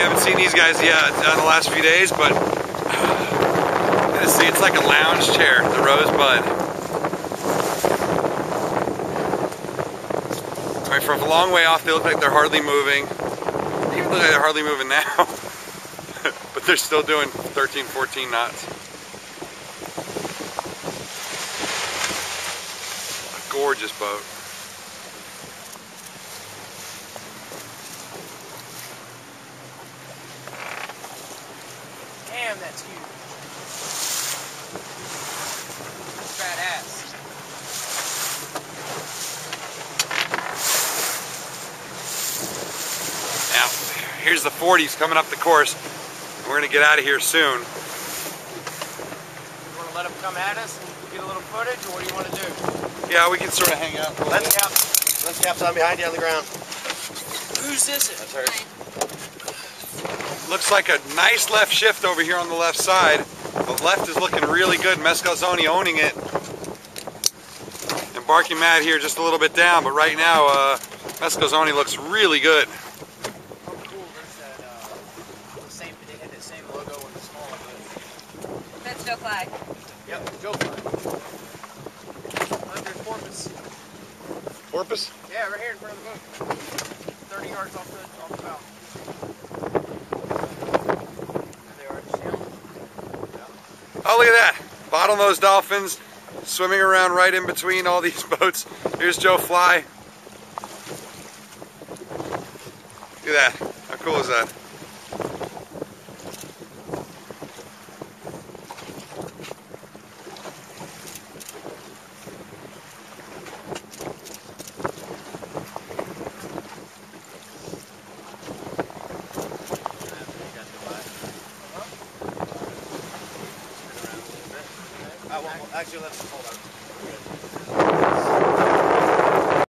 We haven't seen these guys yet uh, the last few days, but let's see, it's like a lounge chair, the Rosebud. I mean, from a long way off, they look like they're hardly moving. They even look like they're hardly moving now. but they're still doing 13, 14 knots. A gorgeous boat. Damn, that's huge. Badass. Now, here's the 40s coming up the course. We're going to get out of here soon. You want to let them come at us and get a little footage, or what do you want to do? Yeah, we can sort of hang out. for a little Let's bit. cap. Let's cap on behind you on the ground. Whose is it? That's hers. Looks like a nice left shift over here on the left side. The left is looking really good. Mascalzone owning it. Embarking Matt here just a little bit down, but right now uh, Mascalzone looks really good. Cool. There's that, the same, they had the same logo on the smaller boat. That's Joe Fly. Yep, Joe Fly. Under Porpoise. Porpoise? Yeah, right here in front of the boat. 30 yards off the, off the bow. Oh, look at that. Bottlenose dolphins swimming around right in between all these boats. Here's Joe Fly. Look at that. How cool is that? got one more. Actually, let's hold on.